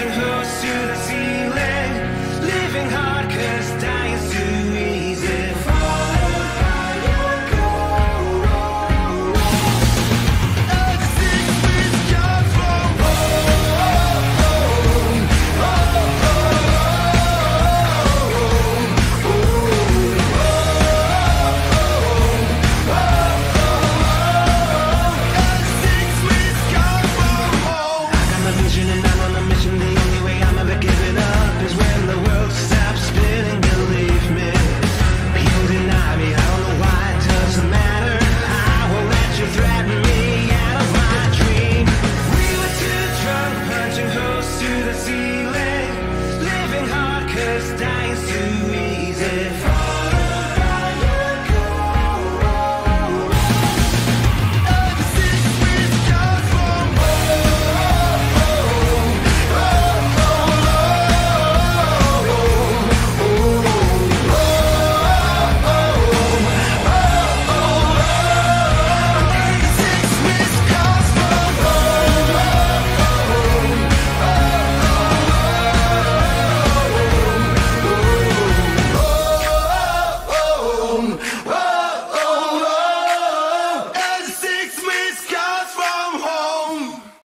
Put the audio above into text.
your hooves to the ceiling, living hard cause